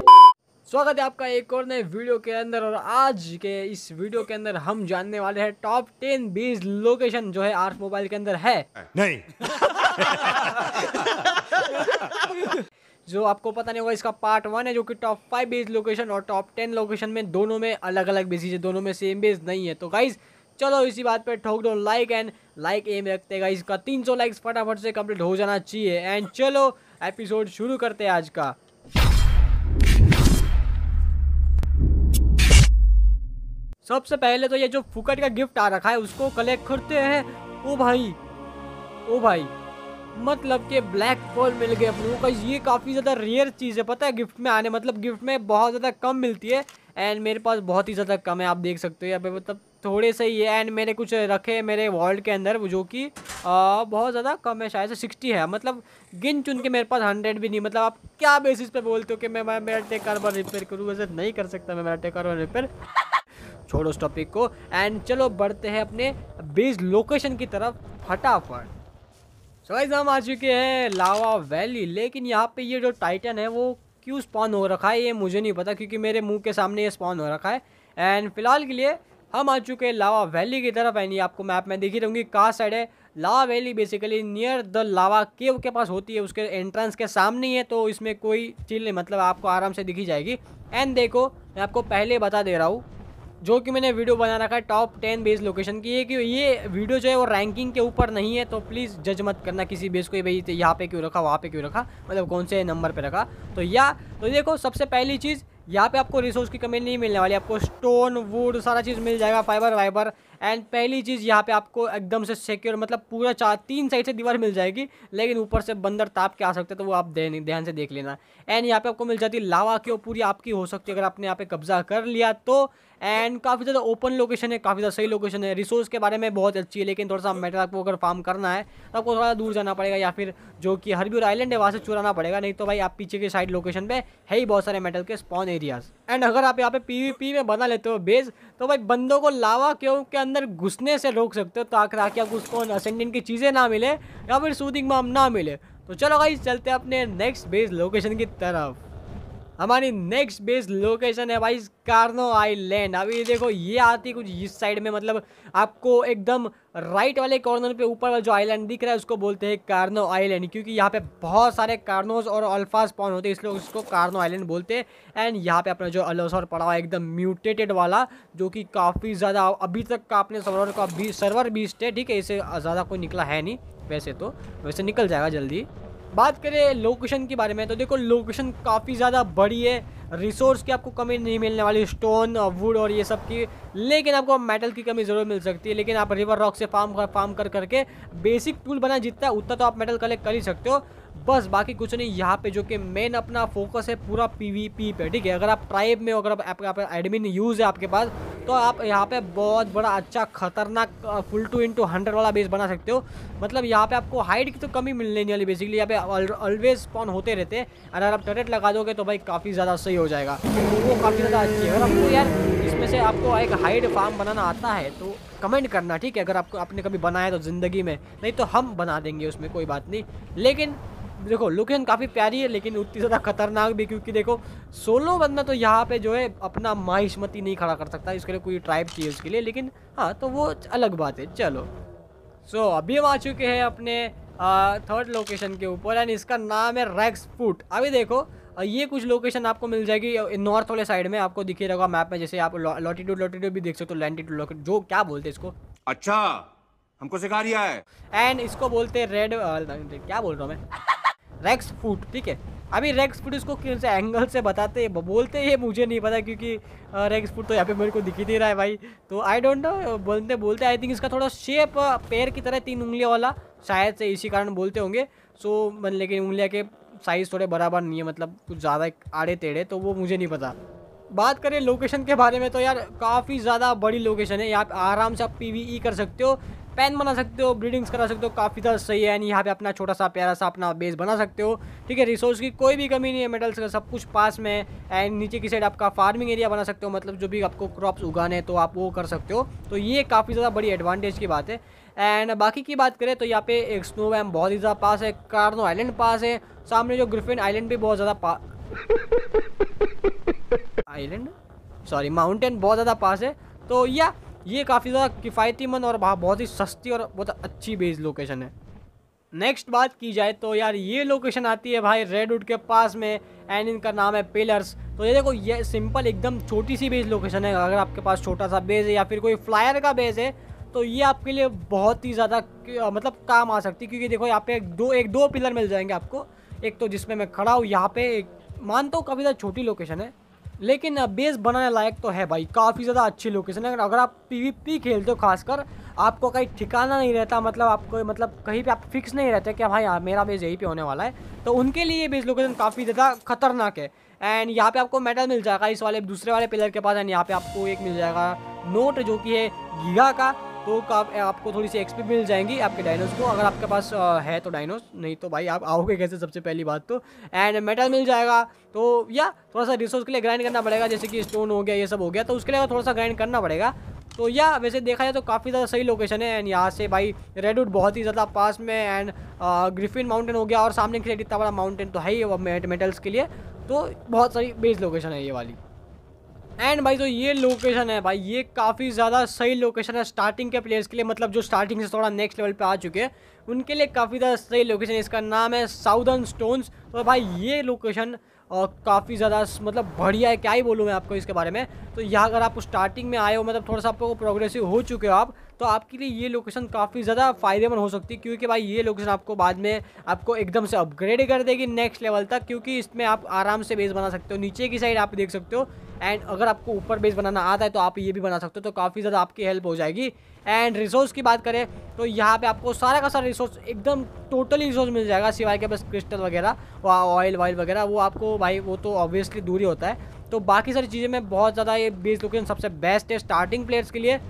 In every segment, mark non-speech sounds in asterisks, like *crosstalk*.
स्वागत है आपका एक और नए वीडियो के अंदर और आज के इस वीडियो के अंदर हम जानने वाले हैं टॉप टेन बीस लोकेशन जो है आर्ट मोबाइल के अंदर है। नहीं। *laughs* जो आपको पता नहीं होगा इसका पार्ट वन है जो कि टॉप फाइव बेस लोकेशन और टॉप टेन लोकेशन में दोनों में अलग अलग बेसिस है दोनों में सेम बेस नहीं है। तो गाइज़ चलो इसी बात पे ठोक दो लाइक एंड लाइक एम रखते गाइज़ इसका 300 लाइक्स फटाफट से कंप्लीट हो जाना चाहिए। एंड चलो एपिसोड शुरू करते हैं आज का। सबसे पहले तो ये जो फुकट का गिफ्ट आ रखा है, उसको कलेक्ट करते हैं। ओ भाई ओ भाई मतलब कि ब्लैक होल मिल गए अपने को। ये काफ़ी ज़्यादा रेयर चीज़ है, पता है गिफ्ट में आने मतलब गिफ्ट में बहुत ज़्यादा कम मिलती है। एंड मेरे पास बहुत ही ज़्यादा कम है, आप देख सकते हो। यहाँ पे मतलब थोड़े से ही है। एंड मेरे कुछ रखे मेरे वर्ल्ड के अंदर जो कि बहुत ज़्यादा कम है, शायद से सिक्सटी है। मतलब गिन चुन के मेरे पास हंड्रेड भी नहीं मतलब आप क्या बेसिस पे बोलते हो कि मैं मेरा टेक कार्बन रिपेयर करूँ? वैसे नहीं कर सकता मैं मेरा टेक कार्बन रिपेयर छोड़ो उस टॉपिक को। एंड चलो बढ़ते हैं अपने बेस लोकेशन की तरफ़ फटाफट। सो so हम आ चुके हैं लावा वैली लेकिन यहाँ पे ये जो टाइटन है, वो क्यों स्पॉन हो रखा है, ये मुझे नहीं पता, क्योंकि मेरे मुँह के सामने ये स्पॉन हो रखा है। एंड फ़िलहाल के लिए हम आ चुके हैं लावा वैली की तरफ़ एंड ये आपको मैप में दिखी रहूँगी, कहाँ साइड है। Lava valley basically near the lava cave के पास होती है, उसके एंट्रेंस के सामने ही है तो इसमें कोई चीज़ नहीं मतलब आपको आराम से दिखी जाएगी। एंड देखो, मैं आपको पहले बता दे रहा हूँ जो कि मैंने वीडियो बना रखा है टॉप टेन बेस लोकेशन की। है कि ये वीडियो जो है वो रैंकिंग के ऊपर नहीं है तो प्लीज़ जज मत करना किसी बेस को भाई, यहाँ पे क्यों रखा, वहाँ पे क्यों रखा? मतलब कौन से नंबर पे रखा? तो या तो देखो, सबसे पहली चीज़, यहाँ पे आपको रिसोर्स की कमी नहीं मिलने वाली, आपको स्टोन वुड सारा चीज़ मिल जाएगा फाइबर वाइबर एंड पहली चीज़, यहाँ पे आपको एकदम से सिक्योर मतलब पूरा चार, तीन साइड से दीवार मिल जाएगी, लेकिन ऊपर से बंदर ताप के आ सकते हैं तो वो आप ध्यान से देख लेना। एंड यहाँ पे आपको मिल जाती लावा की पूरी आपकी हो सकती है, अगर आपने यहाँ पे कब्जा कर लिया तो एंड काफ़ी ज़्यादा ओपन लोकेशन है, काफ़ी ज़्यादा सही लोकेशन है। रिसोर्स के बारे में बहुत अच्छी है, लेकिन थोड़ा सा मेटल आपको अगर फार्म करना है तो आपको थोड़ा दूर जाना पड़ेगा या फिर जो कि हरब्यूर आइलैंड है, वहाँ से चुराना पड़ेगा। नहीं तो भाई, आप पीछे के साइड लोकेशन पे है ही बहुत सारे मेटल के स्पॉन एरियाज़ एंड अगर आप यहाँ पे पी में बना लेते हो बेस तो भाई, बंदों को लावा क्यों के अंदर घुसने से रोक सकते हो, ताकि ताकि आपको उसको असेंडेंट की चीज़ें ना मिले या फिर सूदिंग माम ना मिले। तो चलो भाई चलते हैं अपने नेक्स्ट बेस लोकेशन की तरफ़। हमारी नेक्स्ट बेस लोकेशन है भाई कार्नो आइलैंड अभी देखो, ये आती कुछ इस साइड में मतलब आपको एकदम राइट वाले कॉर्नर पे ऊपर वाला जो आइलैंड दिख रहा है, उसको बोलते हैं कार्नो आइलैंड क्योंकि यहाँ पे बहुत सारे कार्नोज और अल्फाज स्पॉन होते हैं, इसलिए उसको कार्नो आइलैंड बोलते हैं। एंड यहाँ पे अपना जो अलोसर पड़ा हुआ एकदम म्यूटेटेड वाला, जो कि काफ़ी ज़्यादा, अभी तक का अपने सर्वर का बी सर्वर बीस्ट है, ठीक है, इसे ज़्यादा कोई निकला है नहीं, वैसे तो। वैसे निकल जाएगा जल्दी। बात करें लोकेशन के बारे में तो देखो लोकेशन काफ़ी ज़्यादा बड़ी है। रिसोर्स की आपको कमी नहीं मिलने वाली, स्टोन, वुड और ये सब की। लेकिन आपको मेटल की कमी ज़रूर मिल सकती है, लेकिन आप रिवर रॉक से फार्म कर फार्म कर करके बेसिक टूल बना जितना उतना तो आप मेटल कलेक्ट कर ही सकते हो। बस बाकी कुछ नहीं, यहाँ पे जो कि मेन अपना फोकस है पूरा पीवीपी पे, ठीक है? अगर आप ट्राइब में अगर आप एडमिन यूज़ है आपके पास तो आप यहाँ पे बहुत बड़ा अच्छा खतरनाक फुल टू इंटू हंड्रेड वाला बेस बना सकते हो। मतलब यहाँ पे आपको हाइट की तो कमी मिलने नहीं वाली बेसिकली यहाँ पे ऑलवेज स्पॉन होते रहते हैं। अगर आप टरेट लगा दोगे तो भाई काफ़ी ज़्यादा सही हो जाएगा। तो वो काफ़ी ज़्यादा अच्छी है। अगर आपको यार इसमें से आपको एक हाइट फार्म बनाना आता है तो कमेंट करना, ठीक है? अगर आपको, आपने कभी बनाया तो ज़िंदगी में, नहीं तो हम बना देंगे, उसमें कोई बात नहीं। लेकिन देखो लोकेशन काफ़ी प्यारी है लेकिन उतनी ज़्यादा खतरनाक भी क्योंकि देखो सोलो बंदा तो यहाँ पे जो है अपना माहिशमती नहीं खड़ा कर सकता इसके लिए कोई ट्राइब चाहिए उसके लिए लेकिन हाँ तो वो अलग बात है चलो। सो so, अभी हम आ चुके हैं अपने थर्ड लोकेशन के ऊपर एंड इसका नाम है रैक्स फूट अभी देखो ये कुछ लोकेशन आपको मिल जाएगी नॉर्थ वाले साइड में आपको दिखे रहेगा मैप में जैसे आप लॉटीट्यूड लॉटीट्यूड भी देख सकते हो लैंडी लैंटीट्यूड जो क्या बोलते हैं इसको? अच्छा हमको सिखा रिया है। एंड इसको बोलते हैं रेड क्या बोल रहा हूँ मैं? रेक्स फूट ठीक है? अभी रेक्स फूट इसको किन से एंगल से बताते हैं, बोलते हैं, मुझे नहीं पता क्योंकि रेक्स फूट तो यहाँ पे मेरे को दिख ही नहीं रहा है भाई। तो आई डोंट नो बोलते बोलते आई थिंक इसका थोड़ा शेप पैर की तरह तीन उंगलियाँ वाला, शायद से इसी कारण बोलते होंगे। सो लेकिन उंगलियाँ के साइज़ थोड़े बराबर नहीं है मतलब कुछ ज़्यादा आड़े टेढ़े तो वो मुझे नहीं पता। बात करें लोकेशन के बारे में तो यार काफ़ी ज़्यादा बड़ी लोकेशन है, यहाँ आराम से आप पी कर सकते हो। पेन बना सकते हो ब्रीडिंग्स करा सकते हो, काफ़ी ज़्यादा सही है। यहाँ पे अपना छोटा सा, प्यारा सा अपना बेस बना सकते हो। ठीक है रिसोर्स की कोई भी कमी नहीं है मेटल्स का सब कुछ पास में है। एंड नीचे की साइड आपका फ़ार्मिंग एरिया बना सकते हो मतलब जो भी आपको क्रॉप्स उगाने तो आप वो कर सकते हो। तो ये काफ़ी ज़्यादा बड़ी एडवांटेज की बात है। एंड बाकी की बात करें तो यहाँ पे एक स्नो वैम बहुत ही ज़्यादा पास है कार्नो आइलैंड पास है। सामने जो ग्रिफिन आइलैंड भी बहुत ज़्यादा पास आइलैंड सॉरी माउंटेन बहुत ज़्यादा पास है। तो या ये काफ़ी ज़्यादा किफ़ायतीमंद और बहुत ही सस्ती और बहुत अच्छी बेस लोकेशन है। नेक्स्ट बात की जाए तो यार ये लोकेशन आती है भाई रेडवुड के पास में एंड इनका नाम है पिलर्स तो ये देखो, ये सिंपल एकदम छोटी सी बेस लोकेशन है। अगर आपके पास छोटा सा बेस है या फिर कोई फ्लायर का बेस है तो ये आपके लिए बहुत ही ज़्यादा मतलब काम आ सकती है। क्योंकि देखो यहाँ पे एक दो एक दो पिलर मिल जाएँगे आपको। एक तो जिसमें मैं खड़ा हूँ, यहाँ पे एक मानता हूँ काफ़ी ज़्यादा छोटी लोकेशन है। लेकिन बेस बनाने लायक तो है भाई, काफ़ी ज़्यादा अच्छी लोकेशन है। अगर आप पीवीपी खेलते हो खासकर, आपको कहीं ठिकाना नहीं रहता मतलब आपको मतलब कहीं पे आप फिक्स नहीं रहते कि भाई हाँ मेरा बेस यहीं पे होने वाला है। तो उनके लिए ये बेस लोकेशन काफ़ी ज़्यादा खतरनाक है। एंड यहाँ पे आपको मेडल मिल जाएगा इस वाले, दूसरे वाले पिलर के पास एंड यहाँ पे आपको एक मिल जाएगा नोट जो कि है गीगा का। तो आप, आपको थोड़ी सी एक्सपी मिल जाएँगी आपके डायनोस को? अगर आपके पास है तो डायनोस नहीं तो भाई आप आओगे कैसे सबसे पहली बात तो? एंड मेटल मिल जाएगा। तो या थोड़ा सा रिसोर्स के लिए ग्राइंड करना पड़ेगा जैसे कि स्टोन हो गया ये सब हो गया तो उसके लिए थोड़ा सा ग्राइंड करना पड़ेगा। तो या वैसे देखा जाए तो काफ़ी ज़्यादा सही लोकेशन है एंड यहाँ से भाई रेडवुड बहुत ही ज़्यादा पास में एंड ग्रिफिन माउंटेन हो गया और सामने की साइड इतना बड़ा माउंटेन तो है ही मेटल्स के लिए। तो बहुत सारी बेस लोकेशन है ये वाली। एंड भाई जो ये लोकेशन है भाई, ये काफ़ी ज़्यादा सही लोकेशन है स्टार्टिंग के प्लेयर्स के लिए मतलब जो स्टार्टिंग से थोड़ा नेक्स्ट लेवल पे आ चुके हैं, उनके लिए काफ़ी ज़्यादा सही लोकेशन है। इसका नाम है साउदर्न स्टोन्स तो भाई, ये लोकेशन और काफ़ी ज़्यादा मतलब बढ़िया है। क्या ही बोलूँ मैं आपको इसके बारे में। तो यहाँ अगर आप स्टार्टिंग में आए हो मतलब थोड़ा सा आपको प्रोग्रेसिव हो चुके हो आप तो आपके लिए ये लोकेशन काफ़ी ज़्यादा फ़ायदेमंद हो सकती है, क्योंकि भाई ये लोकेशन आपको बाद में आपको एकदम से अपग्रेड कर देगी नेक्स्ट लेवल तक, क्योंकि इसमें आप आराम से बेस बना सकते हो। नीचे की साइड आप देख सकते हो एंड अगर आपको ऊपर बेस बनाना आता है तो आप ये भी बना सकते हो तो काफ़ी ज़्यादा आपकी हेल्प हो जाएगी। एंड रिसोर्स की बात करें तो यहाँ पे आपको सारा का सारा रिसोर्स एकदम टोटली रिसोर्स मिल जाएगा, सिवाय के बस क्रिस्टल वगैरह ऑयल वायल वगैरह, वो आपको भाई, वो तो ऑब्वियसली दूरी होता है। तो बाकी सारी चीज़ें में बहुत ज़्यादा ये बेस लोकेशन सबसे बेस्ट है स्टार्टिंग प्लेयर्स के लिए।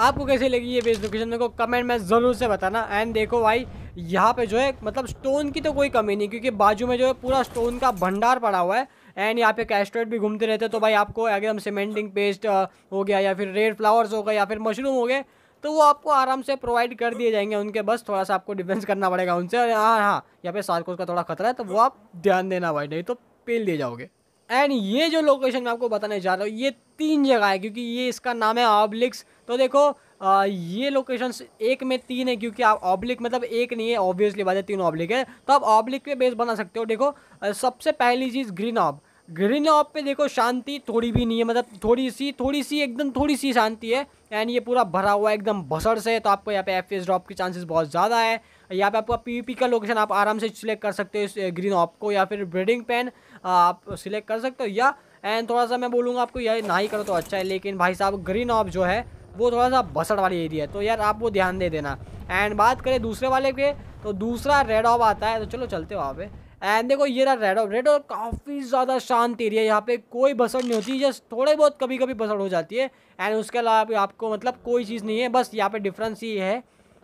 आपको कैसे लगी ये बेस लोकेशन मेरे को कमेंट में ज़रूर से बताना। एंड देखो भाई, यहाँ पे जो है मतलब स्टोन की तो कोई कमी नहीं, क्योंकि बाजू में जो है पूरा स्टोन का भंडार पड़ा हुआ है। एंड यहाँ पे कैस्ट्रेट भी घूमते रहते तो भाई आपको एकदम सीमेंटिंग पेस्ट हो गया, या फिर रेड फ्लावर्स हो गए, या फिर मशरूम हो गए तो वो आपको आराम से प्रोवाइड कर दिए जाएँगे उनके। बस थोड़ा सा आपको डिफेंस करना पड़ेगा उनसे। और हाँ हाँ यहाँ पे सार्कोस का थोड़ा खतरा है तो वो आप ध्यान देना भाई, नहीं तो पेल दिए जाओगे। एंड ये जो लोकेशन मैं आपको बताने जा रहा हूँ, ये तीन जगह है, क्योंकि ये इसका नाम है ऑब्लिक्स तो देखो आ, ये लोकेशन एक में तीन है क्योंकि आप ऑब्लिक मतलब एक नहीं है ऑब्वियसली बात है तीन ऑब्लिक है। तो आप ऑब्लिक पे बेस बना सकते हो। देखो सबसे पहली चीज़ ग्रीन ऑब ग्रीन ऑफ़ पे देखो शांति थोड़ी भी नहीं है मतलब थोड़ी सी थोड़ी सी एकदम थोड़ी सी शांति है। एंड ये पूरा भरा हुआ है एकदम भसड़ से तो आपको यहाँ पे एफ़ ड्रॉप के चांसेस बहुत ज़्यादा है। यहाँ पे आपका पी का लोकेशन आप आराम से सिलेक्ट कर सकते हो इस ग्रीन ऑप को या फिर ब्रीडिंग पेन आप सिलेक्ट कर सकते हो या एंड थोड़ा सा मैं बोलूँगा आपको यह ना ही करो तो अच्छा है लेकिन भाई साहब ग्रीन ऑफ़ जो है वो थोड़ा सा भसड़ वाली एरिया है। तो यार आप वो ध्यान दे देना। एंड बात करें दूसरे वाले के तो दूसरा रेड ऑफ़ आता है तो चलो चलते हो वहाँ पे। एंड देखो ये रहा रेड ऑफ़ रेड ऑफ़ काफ़ी ज़्यादा शांत एरिया यहाँ पे कोई बसड़ नहीं होती जस्ट थोड़े बहुत कभी कभी बसड़ हो जाती है। एंड उसके अलावा आपको मतलब कोई चीज़ नहीं है, बस यहाँ पे डिफरेंस ये है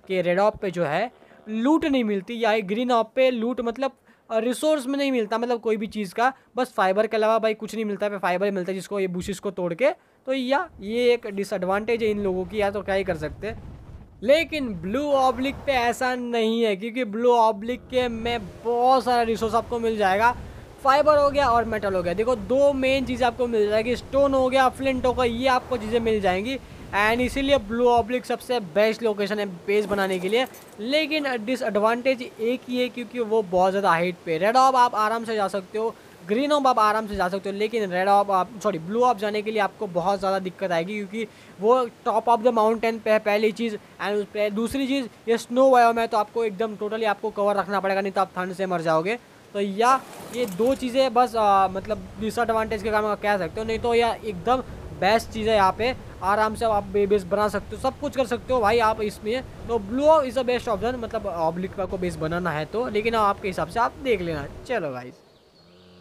कि रेड ऑफ़ पे जो है लूट नहीं मिलती। या ग्रीन ऑफ़ पे लूट मतलब रिसोर्स में नहीं मिलता मतलब कोई भी चीज़ का। बस फाइबर के अलावा भाई कुछ नहीं मिलता है फाइबर ही मिलता है, जिसको ये बुशिस को तोड़ के। तो या, ये एक डिसएडवांटेज है इन लोगों की, या तो क्या ही कर सकते लेकिन ब्लू ऑब्लिक पे ऐसा नहीं है, क्योंकि ब्लू ऑब्लिक के में बहुत सारा रिसोर्स आपको मिल जाएगा। फाइबर हो गया और मेटल हो गया। देखो, दो मेन चीज़ें आपको मिल जाएगी। स्टोन हो गया फ्लिंट हो गया, ये आपको चीज़ें मिल जाएँगी। एंड इसीलिए ब्लू ऑब्लिक सबसे बेस्ट लोकेशन है बेस बनाने के लिए। लेकिन डिसएडवांटेज एक ही है क्योंकि वो बहुत ज़्यादा हाइट पे। रेड ऑफ़ आप आराम से जा सकते हो। ग्रीन ऑफ़ आप आराम से जा सकते हो। लेकिन रेड ऑफ़ आप सॉरी ब्लू ऑफ़ जाने के लिए आपको बहुत ज़्यादा दिक्कत आएगी क्योंकि वो टॉप ऑफ़ द माउंटेन पे है पहली चीज़। एंड उस पर दूसरी चीज़ ये स्नो वायोम है तो आपको एकदम टोटली आपको कवर रखना पड़ेगा नहीं तो आप ठंड से मर जाओगे। तो या ये दो चीज़ें बस आ, मतलब डिसएडवांटेज के काम कह सकते हो नहीं तो यह एकदम बेस्ट चीज़ है यहाँ पे। आराम से आप बेस बना सकते हो, सब कुछ कर सकते हो भाई आप इसमें। तो blue is a best option मतलब ऑब्लिक को बेस बनाना है तो लेकिन आपके हिसाब से आप देख लेना। चलो भाई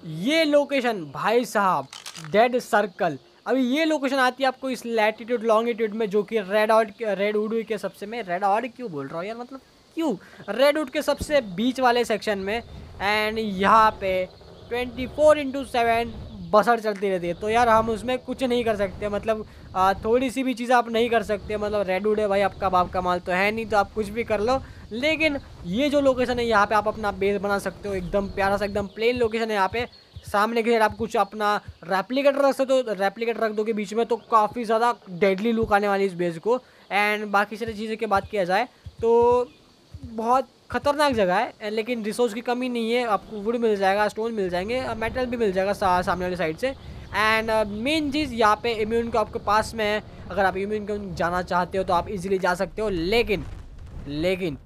ये लोकेशन भाई साहब डेड सर्कल अभी ये लोकेशन आती है आपको इस लैटिट्यूड लॉन्गिट्यूड में, जो कि रेड आउट रेड वुड के सबसे में। रेड आउट क्यों बोल रहा हूँ यार मतलब क्यों? रेड वुड के सबसे बीच वाले सेक्शन में एंड यहाँ पे ट्वेंटी फोर इंटू सेवन बसर चलती रहती है। तो यार हम उसमें कुछ नहीं कर सकते मतलब थोड़ी सी भी चीज़ आप नहीं कर सकते मतलब रेड वुड है भाई, आपका बाप का माल तो है नहीं तो आप कुछ भी कर लो। लेकिन ये जो लोकेशन है, यहाँ पे आप अपना बेस बना सकते हो, एकदम प्यारा सा, एकदम प्लेन लोकेशन है यहाँ पे। सामने की साइड आप कुछ अपना रेप्लिकेटर रख सकते हो रेप्लिकेटर रख दो दोगे बीच में तो काफ़ी ज़्यादा डेडली लुक आने वाली इस बेस को। एंड बाकी सारी चीज़ों की बात किया जाए तो बहुत खतरनाक जगह है लेकिन रिसोर्स की कमी नहीं है। आपको वुड मिल जाएगा स्टोन मिल जाएँगे मेटल भी मिल जाएगा सा, सामने वाली साइड से। एंड मेन चीज़ यहाँ पे इम्यून को आपके पास में है। अगर आप इम्यून को जाना चाहते हो तो आप इजीली जा सकते हो लेकिन लेकिन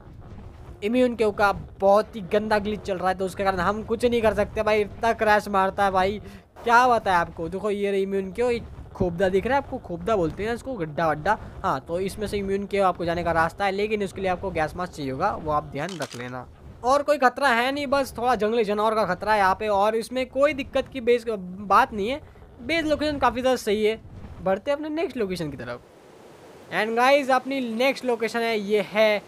इम्यून के का बहुत ही गंदा ग्लिच चल रहा है तो उसके कारण हम कुछ नहीं कर सकते। भाई इतना क्रैश मारता है भाई। क्या बताए आपको? देखो ये इम्यून क्यों खोपदा दिख रहा है, आपको खोपदा बोलते हैं इसको, गड्ढा वड्डा हाँ तो इसमें से इम्यून के आपको जाने का रास्ता है, लेकिन उसके लिए आपको गैस मास्क चाहिए होगा, वो आप ध्यान रख लेना। और कोई खतरा है नहीं, बस थोड़ा जंगली जानवर का खतरा है यहाँ पे, और इसमें कोई दिक्कत की बेस बात नहीं है। बेस लोकेशन काफ़ी ज़्यादा सही है। बढ़ते अपने नेक्स्ट लोकेशन की तरफ़। एंड गाइज़ अपनी नेक्स्ट लोकेशन है, ये है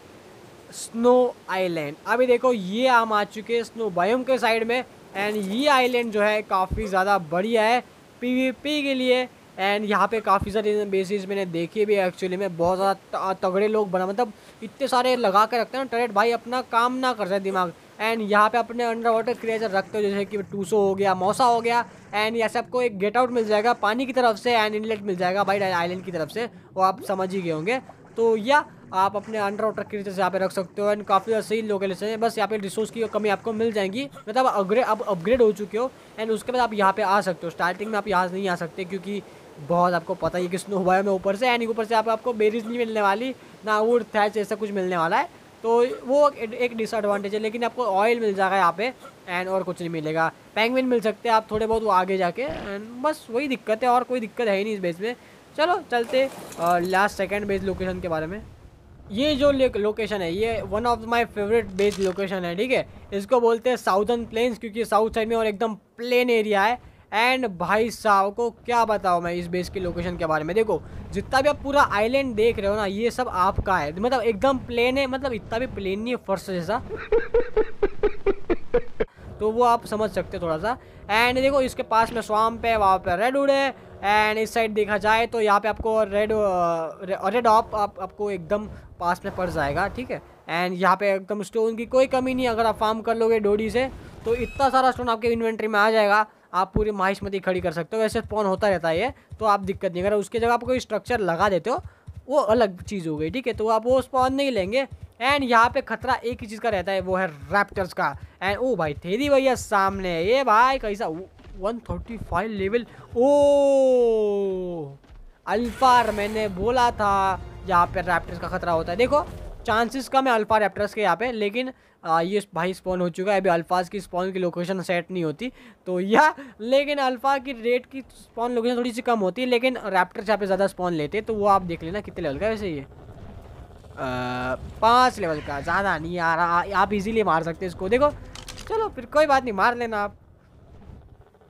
स्नो आइलैंड अभी देखो, ये हम आ चुके हैं स्नो बायोम के साइड में। एंड ये आइलैंड जो है, काफ़ी ज़्यादा बढ़िया है। पीवीपी के लिए एंड यहाँ पे काफ़ी सारे बेसिस मैंने देखे भी एक्चुअली में, बहुत ज़्यादा तगड़े लोग बना मतलब इतने सारे लगा के रखते हैं ना टरेट भाई अपना काम ना कर रहे दिमाग। एंड यहाँ पे अपने अंडर वाटर क्रिएचर रखते हो, जैसे कि टूसो हो गया, मौसा हो गया एंड यहाँ से आपको एक गेट आउट मिल जाएगा, पानी की तरफ़ से एंड इनलेट मिल जाएगा भाई आइलैंड की तरफ़ से। वो आप समझ ही गए होंगे। तो या आप अपने अंडर वाटर क्रिएचर यहाँ पे रख सकते हो एंड काफ़ी सही लोकेशन है। बस यहाँ पे रिसोर्स की कमी आपको मिल जाएँगी। मतलब अपग्रेड अब अपग्रेड हो चुके हो एंड उसके बाद आप यहाँ पे आ सकते हो। स्टार्टिंग में आप यहाँ नहीं आ सकते, क्योंकि बहुत आपको पता ही कि स्नो है, में ऊपर से एंड ऊपर से आप, आपको बेरीज नहीं मिलने वाली, ना वुड थैच ऐसा कुछ मिलने वाला है। तो वो एक डिसएडवांटेज है, लेकिन आपको ऑयल मिल जाएगा यहाँ पे एंड और कुछ नहीं मिलेगा। पैंगविन मिल सकते हैं आप थोड़े बहुत वो आगे जाके एंड बस वही दिक्कत है, और कोई दिक्कत है ही नहीं इस बेस में। चलो, चलते लास्ट सेकेंड बेस लोकेशन के बारे में। ये जो लोकेशन है, ये one of my favourite base location है, ठीक है? इसको बोलते हैं साउथर्न प्लेन्स क्योंकि साउथ साइड में और एकदम प्लेन एरिया है। एंड भाई साहब को क्या बताऊँ मैं इस बेस की लोकेशन के बारे में? देखो जितना भी आप पूरा आइलैंड देख रहे हो ना ये सब आपका है। मतलब एकदम प्लेन है मतलब इतना भी प्लेन नहीं है फ़र्स्ट जैसा। *laughs* तो वो आप समझ सकते हो थोड़ा सा एंड देखो इसके पास में स्वाम है वहाँ पे रेड उड है। एंड इस साइड देखा जाए तो यहाँ पे आपको रेड रेड ऑप आप, आपको एकदम पास में पड़ जाएगा ठीक है? एंड यहाँ पे एकदम स्टोन की कोई कमी नहीं अगर आप फार्म कर लोगे डोडी से तो इतना सारा स्टोन आपके इन्वेंट्री में आ जाएगा। आप पूरी माहिशमती खड़ी कर सकते हो। वैसे स्पॉन होता रहता है ये तो आप दिक्कत नहीं, अगर उसकी जगह आप कोई स्ट्रक्चर लगा देते हो, वो अलग चीज़ हो गई, ठीक है? तो आप वो स्पॉन नहीं लेंगे। एंड यहाँ पे खतरा एक ही चीज़ का रहता है, वो है रैप्टर्स का। एंड ओ भाई थेरी भैया सामने ये भाई, कैसा वन थर्टी फाइव लेवल ओ! अल्फार मैंने बोला था, यहाँ पे रैप्टर्स का खतरा होता है। देखो चांसेस कम है अल्फ़ा रैप्टर्स के यहाँ पे लेकिन आ, ये भाई स्पॉन हो चुका है। अभी अल्फाज की स्पॉन की लोकेशन सेट नहीं होती। तो या लेकिन अल्फ़ा की रेट की स्पॉन लोकेशन थोड़ी सी कम होती है लेकिन रैप्टर्स यहाँ पे ज़्यादा स्पॉन लेते तो वो आप देख लेना कितने लेवल का वैसे ये। पाँच लेवल का ज़्यादा नहीं आ रहा आप इजीली मार सकते इसको। देखो चलो फिर कोई बात नहीं मार लेना आप।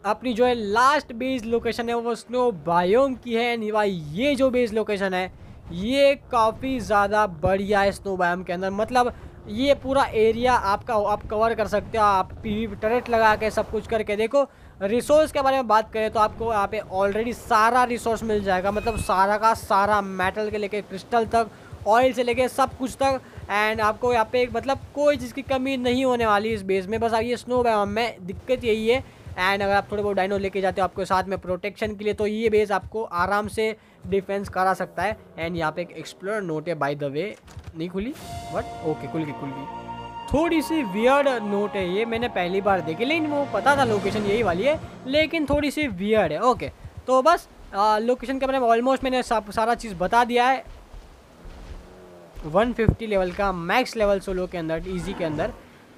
अपनी जो है लास्ट बेस लोकेशन है वो स्नो बायोम की है। भाई ये जो बेस लोकेशन है ये काफ़ी ज़्यादा बढ़िया है स्नो बायोम के अंदर। मतलब ये पूरा एरिया आपका, आप कवर कर सकते हो, आप पी टरेट लगा के सब कुछ करके। देखो रिसोर्स के बारे में बात करें तो आपको यहाँ पे ऑलरेडी सारा रिसोर्स मिल जाएगा। मतलब सारा का सारा मेटल के लेके क्रिस्टल तक ऑयल से लेके सब कुछ तक। एंड आपको यहाँ पे मतलब कोई चीज़ की कमी नहीं होने वाली इस बेस में। बस आइए स्नो में दिक्कत यही है एंड अगर आप थोड़े बहुत डाइनो लेके जाते हो आपके साथ में प्रोटेक्शन के लिए तो ये बेस आपको आराम से डिफेंस करा सकता है। एंड यहाँ पे एक एक्सप्लोर नोट है बाय द वे नहीं खुली बट ओके खुल गई खुल गई। थोड़ी सी वियर्ड नोट है ये मैंने पहली बार देखी लेकिन वो पता था लोकेशन यही वाली है लेकिन थोड़ी सी वियर्ड है ओके तो बस आ, लोकेशन के बारे में ऑलमोस्ट मैंने सारा चीज़ बता दिया है। 150 लेवल का मैक्स लेवल सोलो के अंदर इजी के अंदर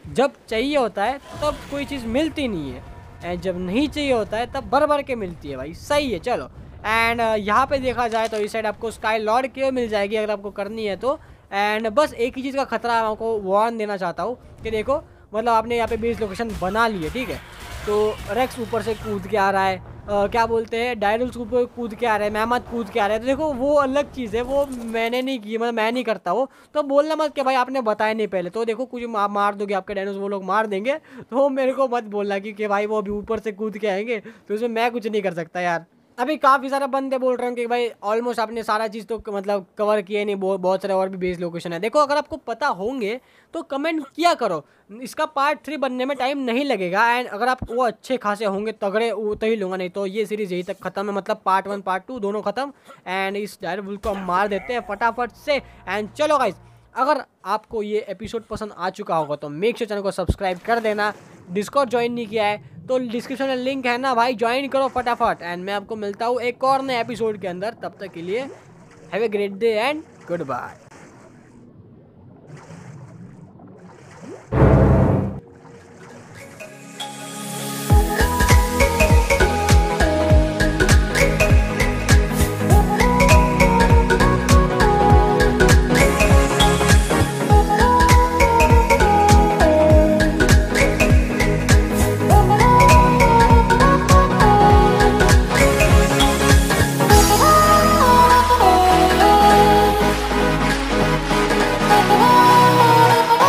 जब चाहिए होता है तब कोई चीज़ मिलती नहीं है। एंड जब नहीं चाहिए होता है, तब भर भर के मिलती है भाई। सही है, चलो। एंड यहाँ पे देखा जाए तो इस साइड आपको स्काई लॉर्ड क्यों मिल जाएगी अगर आपको करनी है तो। एंड बस एक ही चीज़ का खतरा आपको वार्न देना चाहता हूँ कि देखो मतलब आपने यहाँ पे बेस लोकेशन बना ली है, ठीक है? तो रेक्स ऊपर से कूद के आ रहा है। Uh, क्या बोलते हैं? डायरुल्स ऊपर कूद के आ रहे हैं मेहमद कूद के आ रहे हैं। तो देखो वो अलग चीज़ है वो मैंने नहीं की मतलब मैं नहीं करता वो। तो बोलना मत कि भाई आपने बताया नहीं पहले। तो देखो कुछ मा, मार दोगे आपके डायनोस वो लोग मार देंगे। तो मेरे को मत बोलना कि, कि भाई वो अभी ऊपर से कूद के आएँगे तो उसमें मैं कुछ नहीं कर सकता यार। अभी काफ़ी सारे बंदे बोल रहे हैं कि भाई ऑलमोस्ट आपने सारा चीज़ तो मतलब कवर किए नहीं, बहुत बहुत सारे और भी बेस लोकेशन है। देखो, अगर आपको पता होंगे तो कमेंट किया करो। इसका पार्ट थ्री बनने में टाइम नहीं लगेगा एंड अगर आप वो अच्छे खासे होंगे, तगड़े वो तो ही लूँगा, नहीं तो ये सीरीज़ यही तक खत्म है। मतलब पार्ट वन पार्ट टू दोनों खत्म एंड इस डायर बुल को हम मार देते हैं फटाफट से। एंड चलो गाइस अगर आपको ये एपिसोड पसंद आ चुका होगा तो मेक श्योर चैनल को सब्सक्राइब कर देना। डिस्कॉर्ड ज्वाइन नहीं किया है तो डिस्क्रिप्शन में लिंक है ना भाई ज्वाइन करो फटाफट। एंड मैं आपको मिलता हूँ एक और नए एपिसोड के अंदर, तब तक के लिए have a great day and goodbye